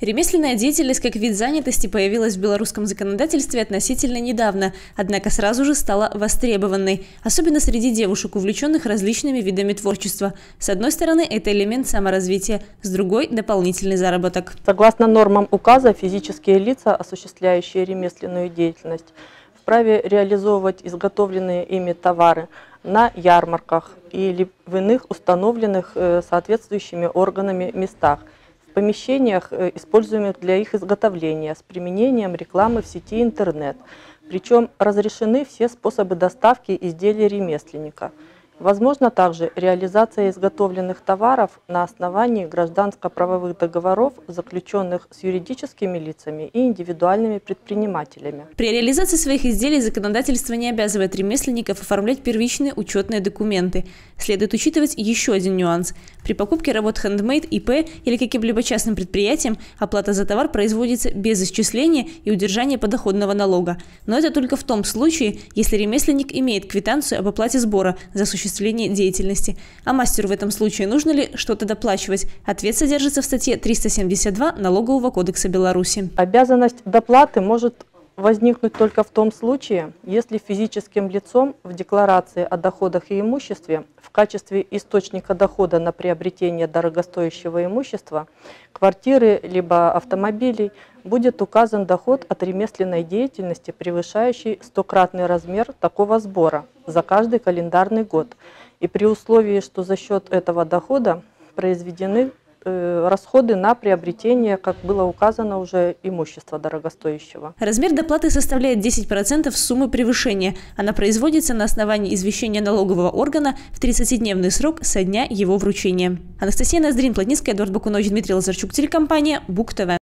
Ремесленная деятельность как вид занятости появилась в белорусском законодательстве относительно недавно, однако сразу же стала востребованной, особенно среди девушек, увлеченных различными видами творчества. С одной стороны, это элемент саморазвития, с другой – дополнительный заработок. Согласно нормам указа, физические лица, осуществляющие ремесленную деятельность, вправе реализовывать изготовленные ими товары на ярмарках или в иных установленных э, соответствующими органами местах – помещениях, э, используемых для их изготовления, с применением рекламы в сети интернет. Причем разрешены все способы доставки изделий ремесленника – Возможно также реализация изготовленных товаров на основании гражданско-правовых договоров, заключенных с юридическими лицами и индивидуальными предпринимателями. При реализации своих изделий законодательство не обязывает ремесленников оформлять первичные учетные документы. Следует учитывать еще один нюанс. При покупке работ handmade, ИП или каким-либо частным предприятием оплата за товар производится без исчисления и удержания подоходного налога. Но это только в том случае, если ремесленник имеет квитанцию об оплате сбора за существование осуществлении деятельности. А мастеру в этом случае нужно ли что-то доплачивать? Ответ содержится в статье 372 Налогового кодекса Беларуси. Обязанность доплаты может возникнуть только в том случае, если физическим лицом в декларации о доходах и имуществе в качестве источника дохода на приобретение дорогостоящего имущества, квартиры либо автомобилей будет указан доход от ремесленной деятельности, превышающий стократный размер такого сбора за каждый календарный год. И при условии, что за счет этого дохода произведены Э, расходы на приобретение, как было указано уже, имущества дорогостоящего. Размер доплаты составляет 10% суммы превышения. Она производится на основании извещения налогового органа в 30-дневный срок со дня его вручения. Анастасия Ноздрин, Плотницкая, Эдуард Бакунович, Дмитрий Лазарчук, телекомпания БУК ТВ.